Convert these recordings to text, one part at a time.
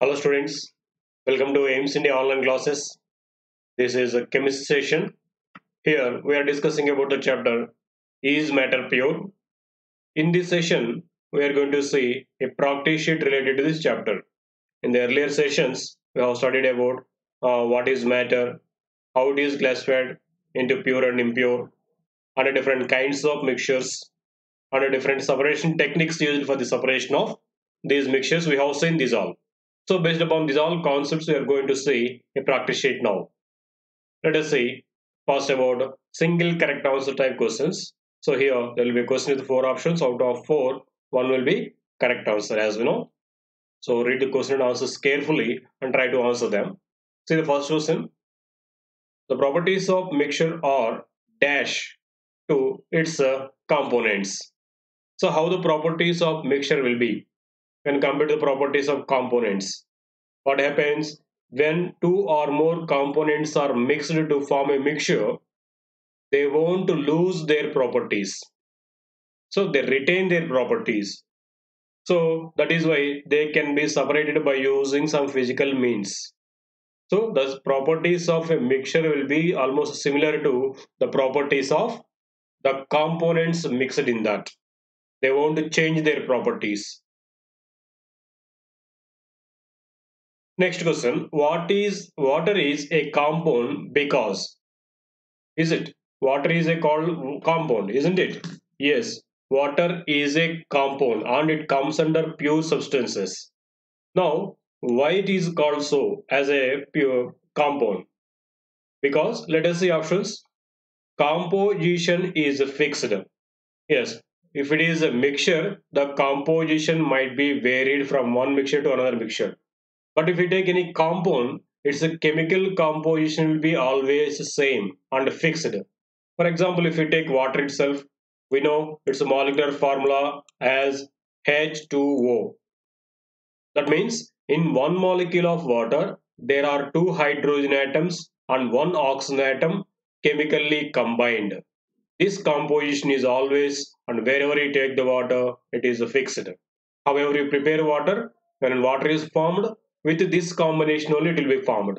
Hello students, welcome to AIMS India online classes. This is a chemistry session. Here we are discussing about the chapter Is Matter Pure? In this session, we are going to see a practice sheet related to this chapter. In the earlier sessions, we have studied about uh, what is matter, how it is classified into pure and impure, and different kinds of mixtures, and different separation techniques used for the separation of these mixtures. We have seen these all. So based upon these all concepts, we are going to see a practice sheet now. Let us see first about single correct answer type questions. So here there will be a question with four options. Out of four, one will be correct answer as we know. So read the question and answers carefully and try to answer them. See the first question. The properties of mixture are dash to its uh, components. So how the properties of mixture will be when compared to the properties of components. What happens when two or more components are mixed to form a mixture, they won't lose their properties. So they retain their properties. So that is why they can be separated by using some physical means. So the properties of a mixture will be almost similar to the properties of the components mixed in that. They won't change their properties. Next question. What is water is a compound because? Is it? Water is a called compound, isn't it? Yes. Water is a compound and it comes under pure substances. Now, why it is called so as a pure compound? Because let us see options. Composition is fixed. Yes, if it is a mixture, the composition might be varied from one mixture to another mixture. But if you take any compound, its chemical composition will be always the same and fixed. For example, if you take water itself, we know its molecular formula as H2O. That means in one molecule of water, there are two hydrogen atoms and one oxygen atom chemically combined. This composition is always and wherever you take the water, it is fixed. However, you prepare water, when water is formed, with this combination only it will be formed.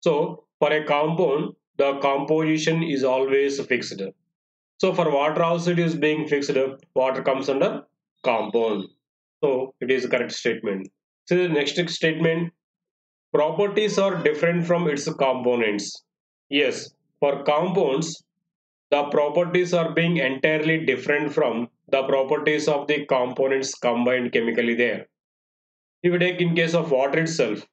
So, for a compound, the composition is always fixed. So, for water also it is being fixed, water comes under compound. So, it is a correct statement. So, the next statement, properties are different from its components. Yes, for compounds, the properties are being entirely different from the properties of the components combined chemically there. If we take in case of water itself,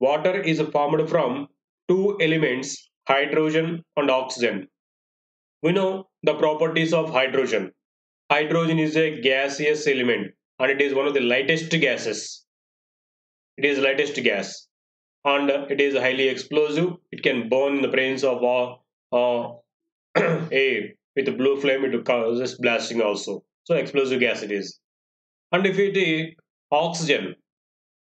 water is formed from two elements, hydrogen and oxygen. We know the properties of hydrogen. Hydrogen is a gaseous element and it is one of the lightest gases. It is lightest gas and it is highly explosive. It can burn in the presence of uh, air with a blue flame it causes blasting also so explosive gas it is and if you take oxygen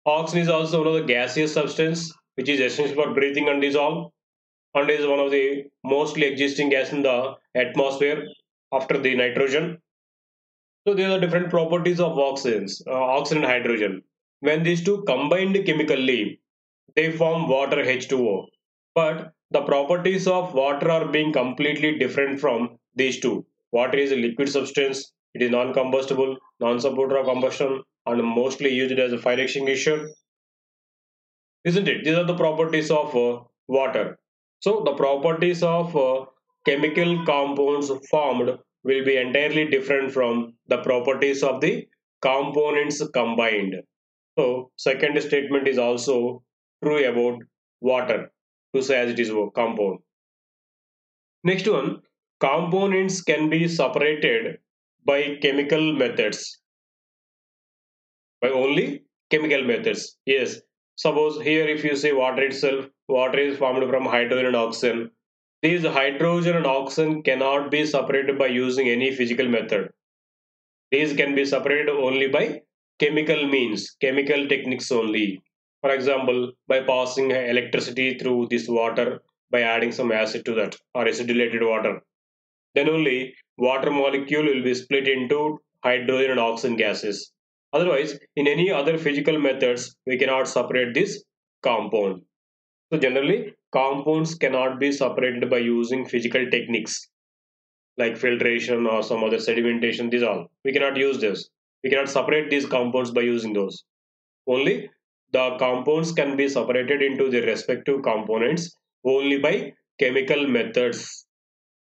oxygen is also one of the gaseous substance which is essential for breathing and dissolve. And is one of the mostly existing gas in the atmosphere after the nitrogen. So there are different properties of oxygens uh, oxygen and hydrogen. When these two combined chemically they form water h2o but the properties of water are being completely different from these two. Water is a liquid substance, it is non-combustible, non-supporter of combustion, and mostly used as a fire extinguisher. Isn't it? These are the properties of uh, water. So the properties of uh, chemical compounds formed will be entirely different from the properties of the components combined. So second statement is also true about water to say as it is a compound. Next one, components can be separated by chemical methods. By only chemical methods. Yes. Suppose here if you say water itself, water is formed from hydrogen and oxygen. These hydrogen and oxygen cannot be separated by using any physical method. These can be separated only by chemical means, chemical techniques only. For example, by passing electricity through this water by adding some acid to that or acidulated water. Then only water molecule will be split into hydrogen and oxygen gases. Otherwise, in any other physical methods, we cannot separate this compound. So generally, compounds cannot be separated by using physical techniques like filtration or some other sedimentation. These all we cannot use this. We cannot separate these compounds by using those. Only the compounds can be separated into their respective components only by chemical methods.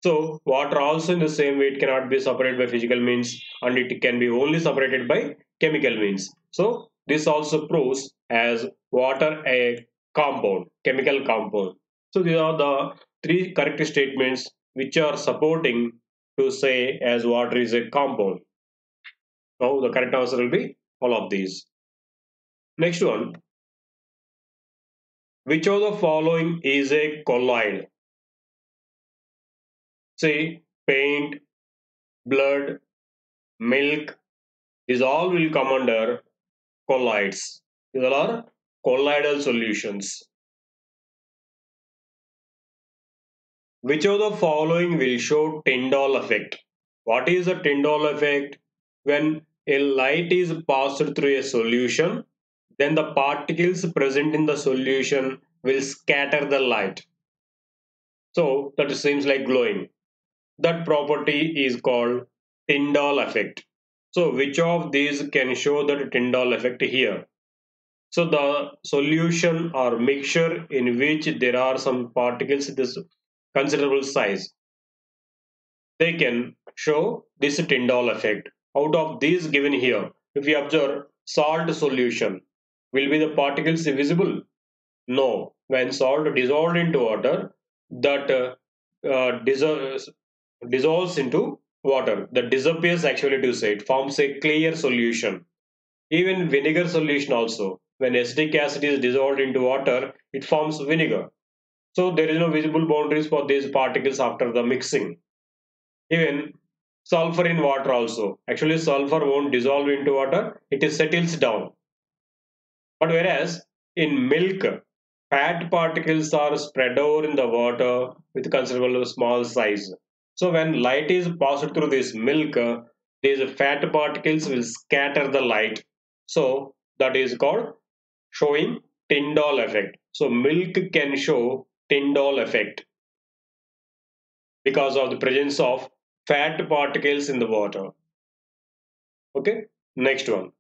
So water also in the same way it cannot be separated by physical means and it can be only separated by chemical means. So this also proves as water a compound, chemical compound. So these are the three correct statements which are supporting to say as water is a compound. Now the correct answer will be all of these. Next one. Which of the following is a colloid? Say paint, blood, milk, these all will come under colloids. These are colloidal solutions. Which of the following will show Tyndall effect? What is the Tyndall effect? When a light is passed through a solution, then the particles present in the solution will scatter the light. So that seems like glowing. That property is called Tyndall effect. So which of these can show the Tyndall effect here? So the solution or mixture in which there are some particles this considerable size, they can show this Tyndall effect. Out of these given here, if we observe salt solution, will be the particles visible? No. When salt dissolved into water, that uh, uh, dissolves, dissolves into water. That disappears actually to say it forms a clear solution. Even vinegar solution also. When acetic acid is dissolved into water it forms vinegar. So there is no visible boundaries for these particles after the mixing. Even sulfur in water also. Actually sulfur won't dissolve into water it settles down. But whereas in milk fat particles are spread over in the water with considerable small size so when light is passed through this milk, these fat particles will scatter the light. So that is called showing Tyndall effect. So milk can show Tyndall effect because of the presence of fat particles in the water. Okay, next one.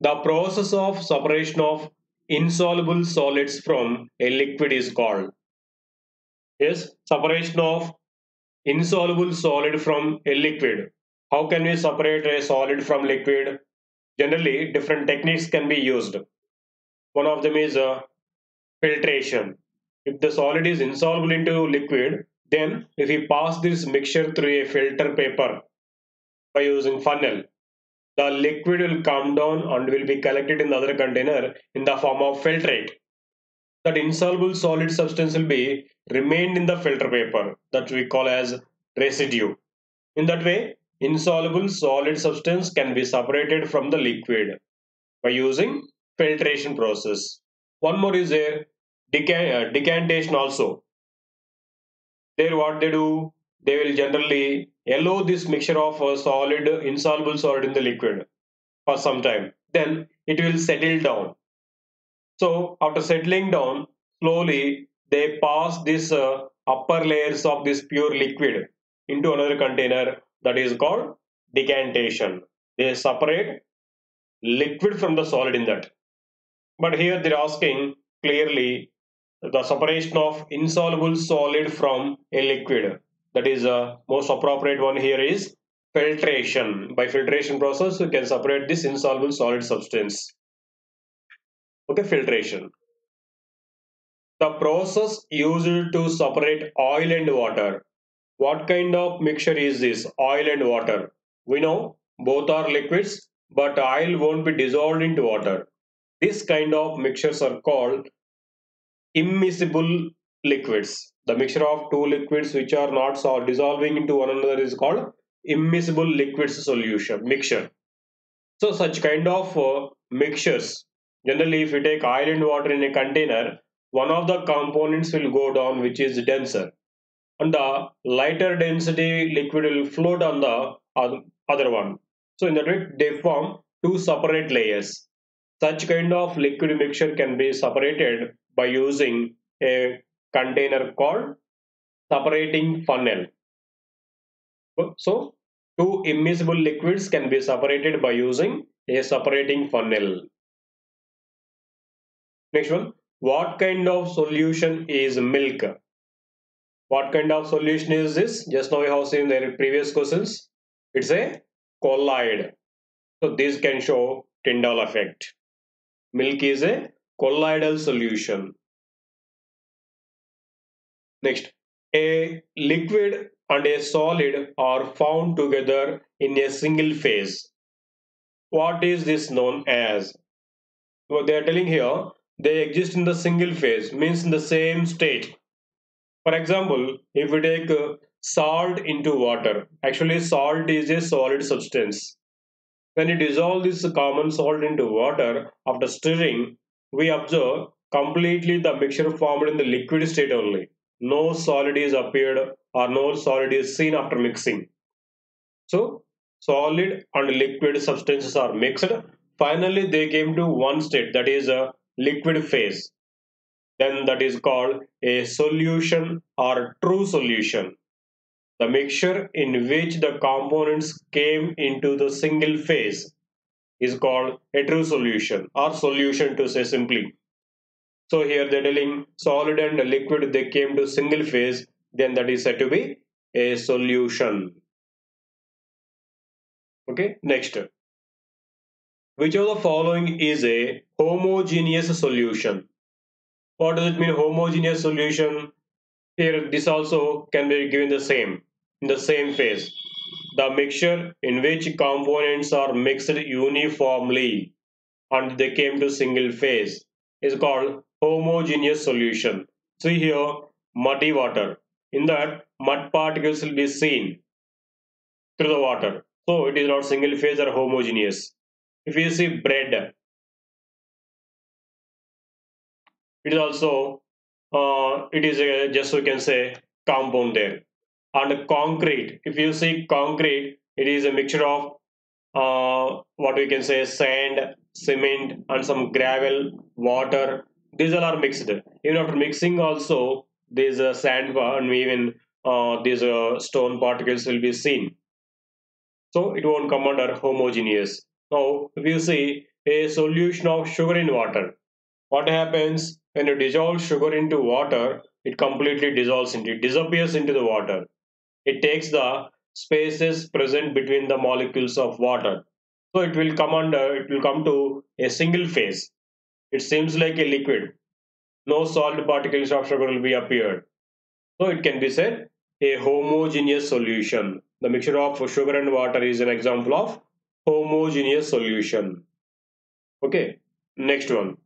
The process of separation of insoluble solids from a liquid is called. Yes, separation of insoluble solid from a liquid. How can we separate a solid from liquid? Generally, different techniques can be used. One of them is uh, filtration. If the solid is insoluble into liquid, then if we pass this mixture through a filter paper by using funnel, the liquid will come down and will be collected in the other container in the form of filtrate that insoluble solid substance will be remained in the filter paper that we call as residue. In that way, insoluble solid substance can be separated from the liquid by using filtration process. One more is a uh, decantation also. There what they do, they will generally allow this mixture of a solid, insoluble solid in the liquid for some time. Then it will settle down so after settling down, slowly they pass this uh, upper layers of this pure liquid into another container that is called decantation. They separate liquid from the solid in that. But here they're asking clearly the separation of insoluble solid from a liquid. That is a uh, most appropriate one here is filtration. By filtration process, you can separate this insoluble solid substance okay filtration the process used to separate oil and water. What kind of mixture is this oil and water? We know both are liquids but oil won't be dissolved into water. This kind of mixtures are called immiscible liquids. The mixture of two liquids which are not so dissolving into one another is called immiscible liquids solution mixture. So such kind of uh, mixtures. Generally, if you take oil and water in a container, one of the components will go down which is denser and the lighter density liquid will float on the other one. So in that way they form two separate layers. Such kind of liquid mixture can be separated by using a container called separating funnel. So, two immiscible liquids can be separated by using a separating funnel. Next one, what kind of solution is milk? What kind of solution is this? Just now we have seen in the previous questions. It's a colloid. So this can show Tyndall effect. Milk is a colloidal solution. Next, a liquid and a solid are found together in a single phase. What is this known as? What they are telling here, they exist in the single phase, means in the same state. For example, if we take uh, salt into water, actually salt is a solid substance. When you dissolve this common salt into water after stirring, we observe completely the mixture formed in the liquid state only. No solid is appeared or no solid is seen after mixing. So solid and liquid substances are mixed. Finally, they came to one state that is a liquid phase. Then that is called a solution or true solution. The mixture in which the components came into the single phase is called a true solution or solution to say simply. So here they're telling solid and liquid they came to single phase then that is said to be a solution. Okay, next. Which of the following is a homogeneous solution? What does it mean homogeneous solution? Here this also can be given the same in the same phase. The mixture in which components are mixed uniformly and they came to single phase is called homogeneous solution. See here muddy water. In that mud particles will be seen through the water. So it is not single phase or homogeneous. If you see bread, it is also uh, it is a, just we can say compound there. And concrete if you see concrete it is a mixture of uh, what we can say sand cement and some gravel water. These all are mixed. Even after mixing also these uh, sand and even uh, these uh, stone particles will be seen. So it won't come under homogeneous. Now if you see a solution of sugar in water what happens when you dissolve sugar into water it completely dissolves into it disappears into the water it takes the spaces present between the molecules of water. So it will come under, it will come to a single phase. It seems like a liquid. No solid particles of sugar will be appeared. So it can be said a homogeneous solution. The mixture of sugar and water is an example of homogeneous solution. Okay, next one.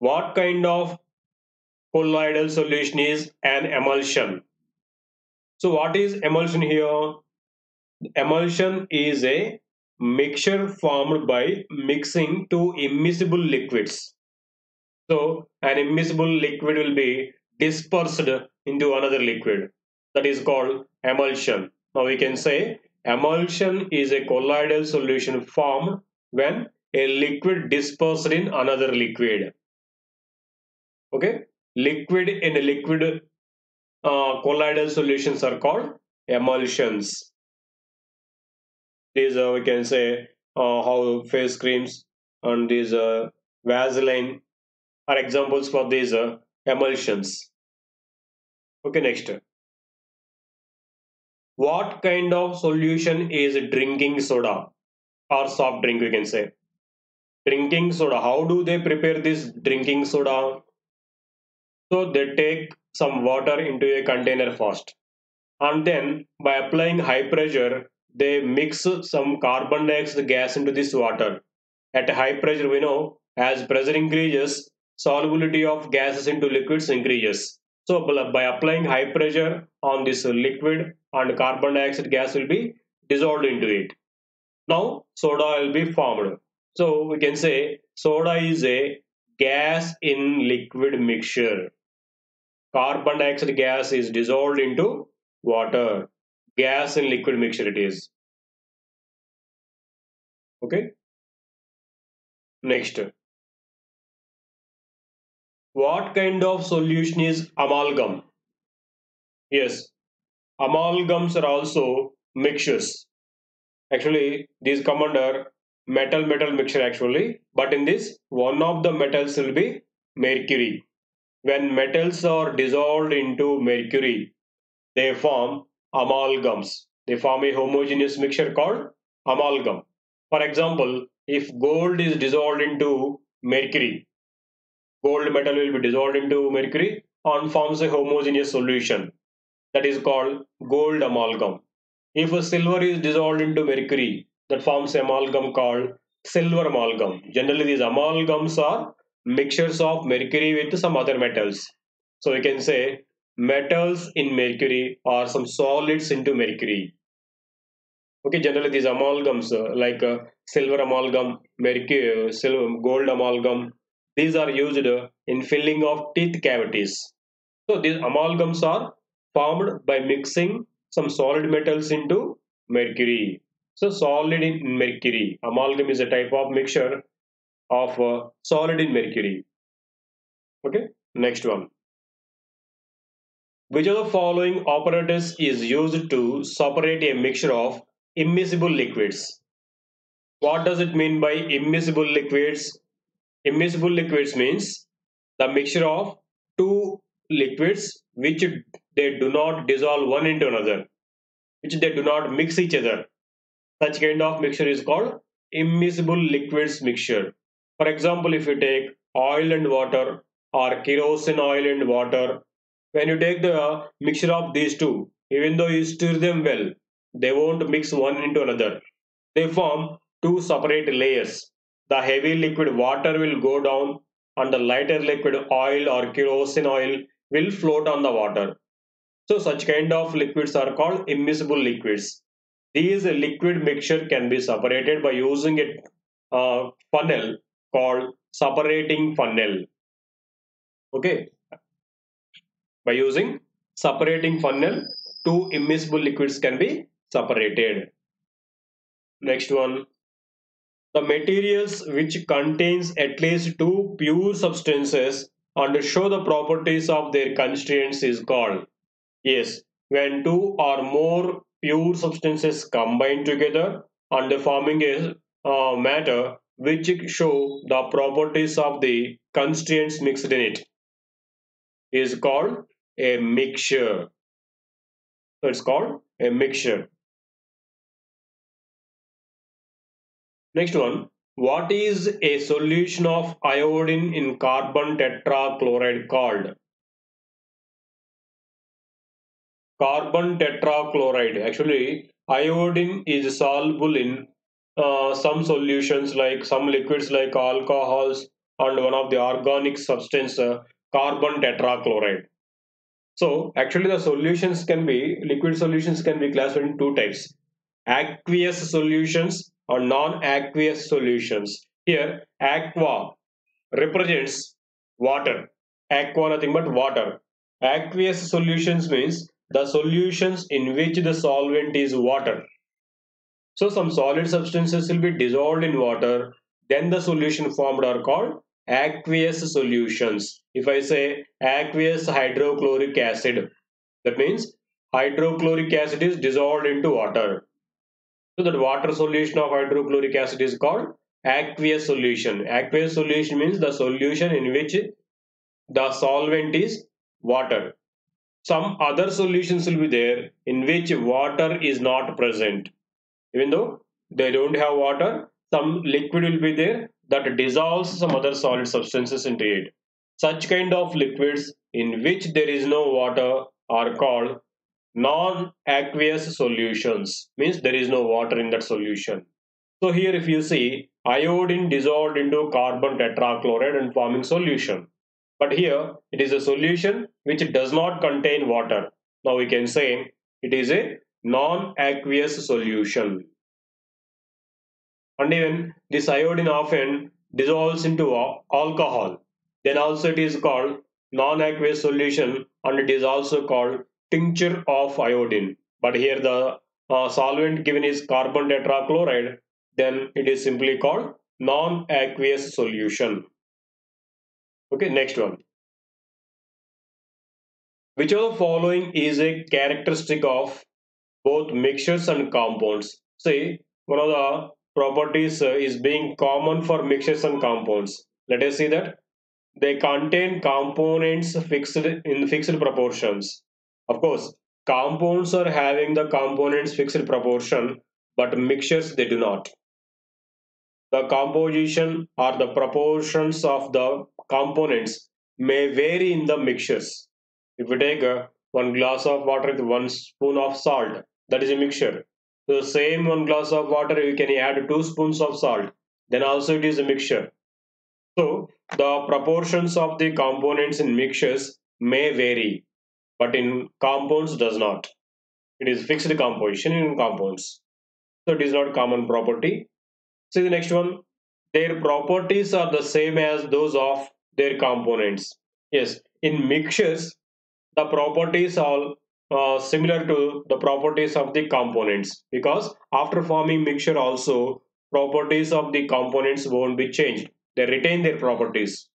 What kind of colloidal solution is an emulsion? So what is emulsion here? Emulsion is a mixture formed by mixing two immiscible liquids. So an immiscible liquid will be dispersed into another liquid that is called emulsion. Now we can say emulsion is a colloidal solution formed when a liquid dispersed in another liquid. Okay, liquid in a liquid uh, colloidal solutions are called emulsions. These uh, we can say uh, how face creams and these uh, Vaseline are examples for these uh, emulsions. Okay, next. What kind of solution is drinking soda or soft drink we can say? Drinking soda. How do they prepare this drinking soda? So they take some water into a container first. And then by applying high pressure they mix some carbon dioxide gas into this water. At high pressure we know as pressure increases solubility of gases into liquids increases. So by applying high pressure on this liquid and carbon dioxide gas will be dissolved into it. Now soda will be formed. So we can say soda is a gas in liquid mixture carbon dioxide gas is dissolved into water gas and liquid mixture it is Okay. Next. What kind of solution is amalgam? Yes, amalgams are also mixtures. Actually, these come under metal metal mixture actually, but in this, one of the metals will be mercury. When metals are dissolved into mercury, they form amalgams. They form a homogeneous mixture called amalgam. For example, if gold is dissolved into mercury, gold metal will be dissolved into mercury and forms a homogeneous solution that is called gold amalgam. If a silver is dissolved into mercury, that forms amalgam called silver amalgam. Generally, these amalgams are mixtures of mercury with some other metals. So we can say metals in mercury or some solids into mercury. Okay, generally these amalgams uh, like uh, silver amalgam, mercury, uh, silver, gold amalgam, these are used uh, in filling of teeth cavities. So these amalgams are formed by mixing some solid metals into mercury. So solid in mercury, amalgam is a type of mixture of uh, solid in mercury. Okay, next one. Which of the following operators is used to separate a mixture of immiscible liquids? What does it mean by immiscible liquids? Immiscible liquids means the mixture of two liquids which they do not dissolve one into another, which they do not mix each other. Such kind of mixture is called immiscible liquids mixture. For example, if you take oil and water or kerosene oil and water, when you take the mixture of these two, even though you stir them well, they won't mix one into another. They form two separate layers. The heavy liquid water will go down and the lighter liquid oil or kerosene oil will float on the water. So such kind of liquids are called immiscible liquids. These liquid mixture can be separated by using a uh, funnel called separating funnel. Okay. By using separating funnel, two immiscible liquids can be separated. Next one. The materials which contains at least two pure substances and show the properties of their constituents is called Yes, when two or more pure substances combine together and forming a uh, matter which show the properties of the constituents mixed in it is called a mixture. So it's called a mixture. Next one. What is a solution of iodine in carbon tetrachloride called? carbon tetrachloride. Actually, iodine is soluble in uh, some solutions like some liquids like alcohols and one of the organic substance uh, carbon tetrachloride. So actually the solutions can be, liquid solutions can be classified in two types. Aqueous solutions or non-aqueous solutions. Here aqua represents water. Aqua nothing but water. Aqueous solutions means the solutions in which the solvent is water. So some solid substances will be dissolved in water, then the solution formed are called aqueous solutions. If I say aqueous hydrochloric acid, that means hydrochloric acid is dissolved into water. So that water solution of hydrochloric acid is called aqueous solution. Aqueous solution means the solution in which the solvent is water some other solutions will be there in which water is not present. Even though they don't have water, some liquid will be there that dissolves some other solid substances into it. Such kind of liquids in which there is no water are called non-aqueous solutions. Means there is no water in that solution. So here if you see iodine dissolved into carbon tetrachloride and forming solution. But here it is a solution which does not contain water. Now we can say it is a non-aqueous solution. And even this iodine often dissolves into alcohol. Then also it is called non-aqueous solution and it is also called tincture of iodine. But here the uh, solvent given is carbon tetrachloride. then it is simply called non-aqueous solution. Okay, next one. Which of the following is a characteristic of both mixtures and compounds? See, one of the properties uh, is being common for mixtures and compounds. Let us see that they contain components fixed in fixed proportions. Of course, compounds are having the components fixed proportion, but mixtures they do not. The composition or the proportions of the components may vary in the mixtures. If we take uh, one glass of water with one spoon of salt, that is a mixture. So same one glass of water, you can add two spoons of salt. Then also it is a mixture. So the proportions of the components in mixtures may vary, but in compounds does not. It is fixed composition in compounds. So it is not common property. See the next one. Their properties are the same as those of their components. Yes, in mixtures, the properties are uh, similar to the properties of the components. Because after forming mixture also properties of the components won't be changed. They retain their properties.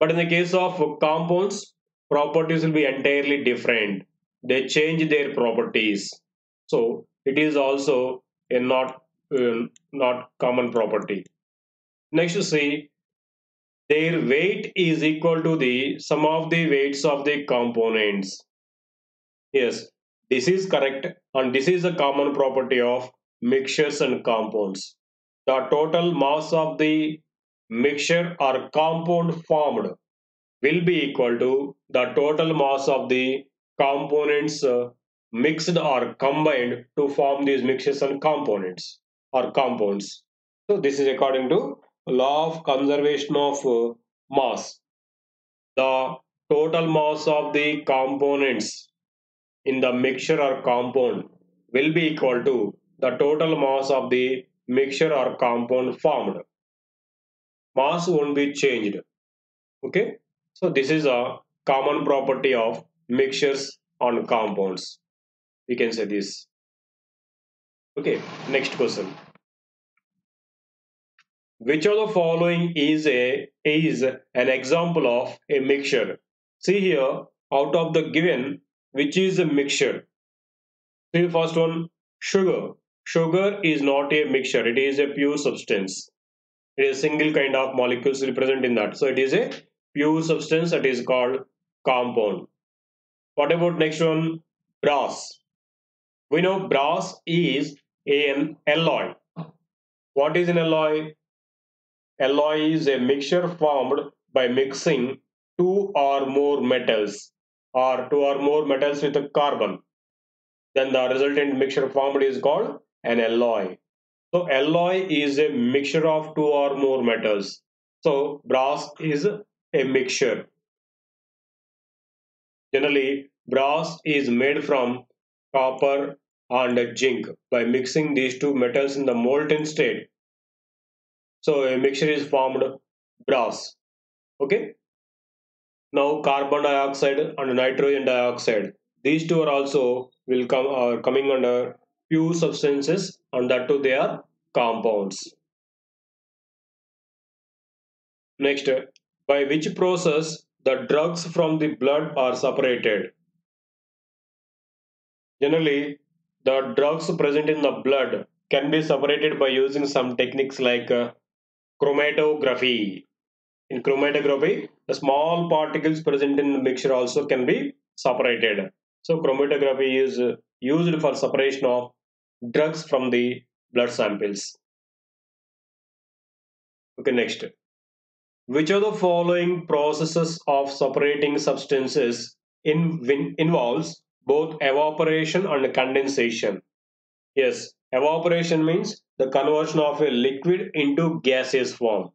But in the case of compounds properties will be entirely different. They change their properties. So it is also a not uh, not common property. Next you see their weight is equal to the sum of the weights of the components Yes, this is correct and this is a common property of mixtures and compounds. The total mass of the mixture or compound formed will be equal to the total mass of the components uh, mixed or combined to form these mixtures and components or compounds. So this is according to law of conservation of uh, mass. The total mass of the components in the mixture or compound will be equal to the total mass of the mixture or compound formed. Mass won't be changed. Okay. So this is a common property of mixtures on compounds. We can say this. Okay. Next question. Which of the following is a is an example of a mixture? See here, out of the given which is a mixture. See the first one, sugar. Sugar is not a mixture, it is a pure substance. It is a single kind of molecules represent in that. So it is a pure substance that is called compound. What about next one? Brass. We know brass is an alloy. What is an alloy? Alloy is a mixture formed by mixing two or more metals or two or more metals with a carbon. Then the resultant mixture formed is called an alloy. So alloy is a mixture of two or more metals. So brass is a mixture. Generally brass is made from copper and zinc by mixing these two metals in the molten state. So a mixture is formed brass. Okay now carbon dioxide and nitrogen dioxide. These two are also will come are coming under pure substances and that too they are compounds. Next, by which process the drugs from the blood are separated? Generally, the drugs present in the blood can be separated by using some techniques like uh, chromatography in chromatography, the small particles present in the mixture also can be separated. So chromatography is used for separation of drugs from the blood samples. Okay, next. Which of the following processes of separating substances in, involves both evaporation and condensation? Yes, evaporation means the conversion of a liquid into gaseous form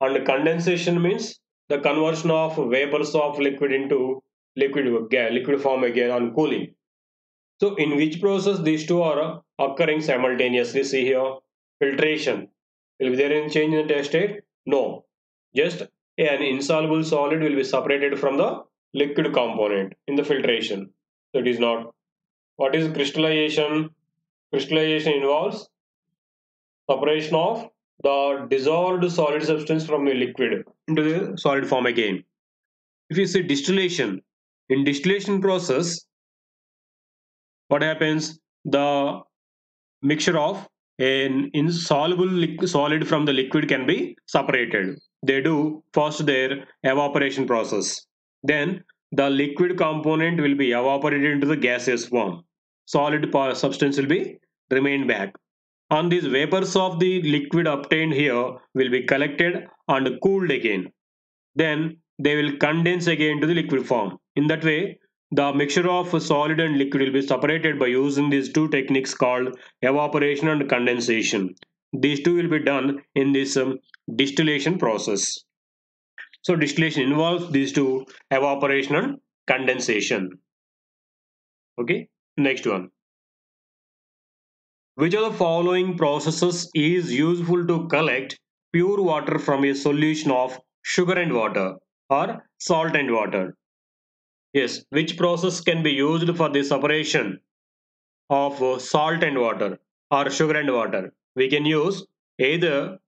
and condensation means the conversion of vapors of liquid into liquid again, liquid form again on cooling. So in which process these two are occurring simultaneously? See here filtration. Will be there any change in the state? No. Just an insoluble solid will be separated from the liquid component in the filtration. So it is not. What is crystallization? Crystallization involves separation of the dissolved solid substance from a liquid into the solid form again. If you see distillation, in distillation process, what happens? The mixture of an insoluble solid from the liquid can be separated. They do first their evaporation process. Then the liquid component will be evaporated into the gaseous form. Solid substance will be remain back. On these vapors of the liquid obtained here will be collected and cooled again. Then they will condense again to the liquid form. In that way, the mixture of solid and liquid will be separated by using these two techniques called evaporation and condensation. These two will be done in this um, distillation process. So distillation involves these two evaporation and condensation. Okay, next one. Which of the following processes is useful to collect pure water from a solution of sugar and water or salt and water? Yes, which process can be used for the separation of salt and water or sugar and water? We can use either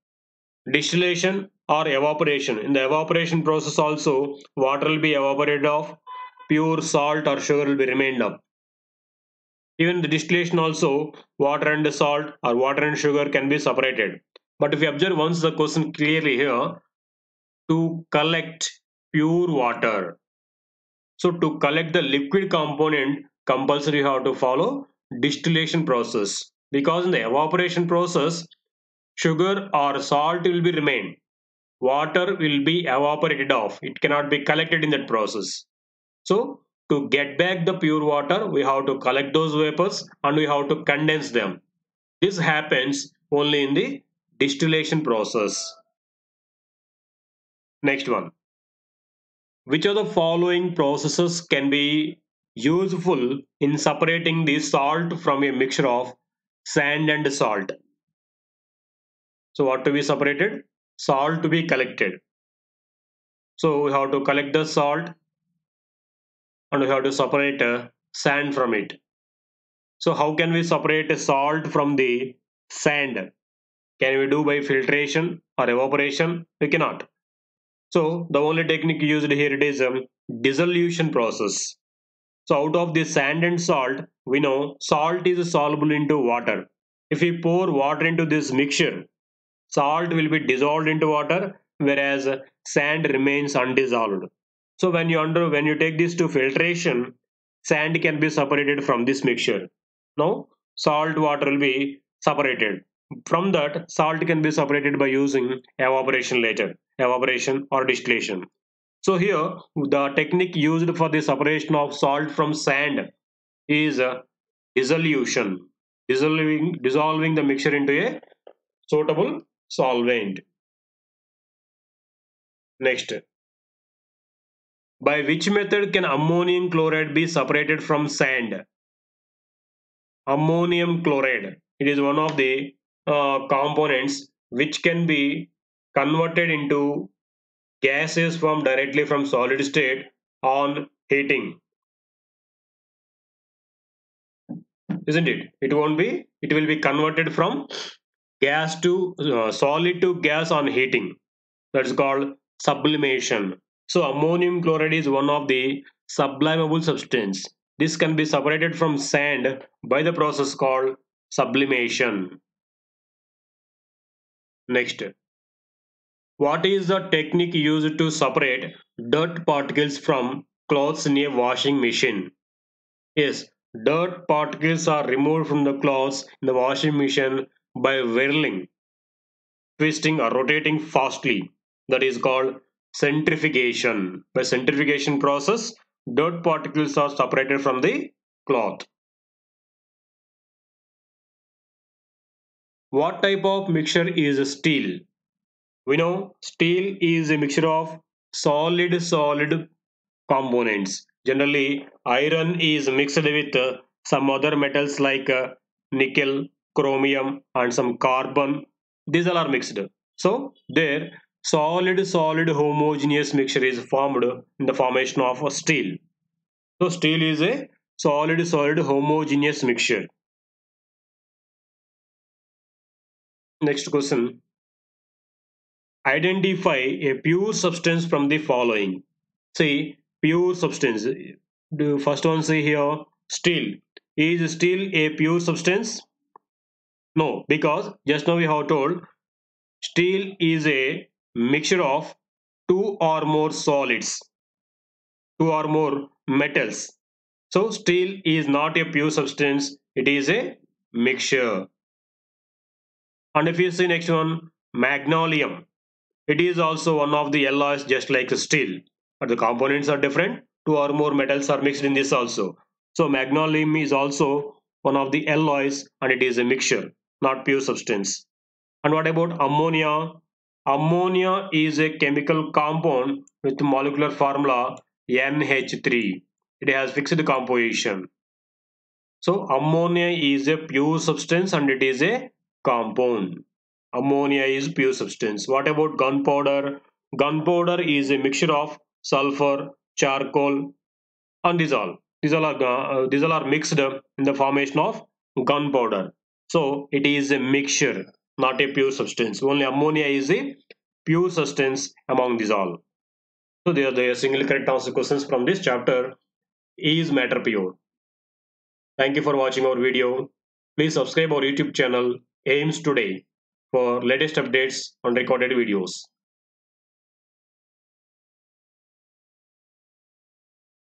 distillation or evaporation. In the evaporation process also, water will be evaporated off, pure salt or sugar will be remained up. Even the distillation also, water and salt or water and sugar can be separated. But if you observe once the question clearly here, to collect pure water so to collect the liquid component, compulsory you have to follow distillation process. Because in the evaporation process, sugar or salt will be remain. Water will be evaporated off. It cannot be collected in that process. So to get back the pure water, we have to collect those vapors and we have to condense them. This happens only in the distillation process. Next one. Which of the following processes can be useful in separating the salt from a mixture of sand and salt? So what to be separated? Salt to be collected. So we have to collect the salt and we have to separate uh, sand from it. So how can we separate salt from the sand? Can we do by filtration or evaporation? We cannot. So the only technique used here it is a um, dissolution process. So out of the sand and salt, we know salt is soluble into water. If we pour water into this mixture, salt will be dissolved into water, whereas sand remains undissolved. So when you under when you take this to filtration, sand can be separated from this mixture. Now salt water will be separated. From that, salt can be separated by using evaporation later evaporation or distillation. So here the technique used for the separation of salt from sand is uh, dissolution, dissolving, dissolving the mixture into a suitable solvent. Next, by which method can ammonium chloride be separated from sand? Ammonium chloride. It is one of the uh, components which can be converted into gases formed directly from solid state on heating. Isn't it? It won't be. It will be converted from gas to uh, solid to gas on heating. That's called sublimation so ammonium chloride is one of the sublimable substance this can be separated from sand by the process called sublimation next what is the technique used to separate dirt particles from clothes in a washing machine? Yes, dirt particles are removed from the clothes in the washing machine by whirling, twisting or rotating fastly. That is called centrifugation. By centrifugation process, dirt particles are separated from the cloth. What type of mixture is steel? we know steel is a mixture of solid solid components generally iron is mixed with some other metals like uh, nickel chromium and some carbon these all are mixed so there solid solid homogeneous mixture is formed in the formation of a steel. So steel is a solid solid homogeneous mixture. Next question. Identify a pure substance from the following. See pure substance. The first one say here steel. Is steel a pure substance? No because just now we have told steel is a mixture of two or more solids two or more metals so steel is not a pure substance it is a mixture and if you see next one magnalium it is also one of the alloys just like steel, but the components are different. Two or more metals are mixed in this also. So magnalium is also one of the alloys and it is a mixture, not pure substance. And what about ammonia? Ammonia is a chemical compound with molecular formula NH3. It has fixed composition. So ammonia is a pure substance and it is a compound ammonia is pure substance. What about gunpowder? Gunpowder is a mixture of sulfur, charcoal, and these all. These all are uh, these all are mixed in the formation of gunpowder. So it is a mixture, not a pure substance. Only ammonia is a pure substance among these all. So they are the single correct answer questions from this chapter. Is matter pure? Thank you for watching our video. Please subscribe our YouTube channel AIMS Today for latest updates on recorded videos.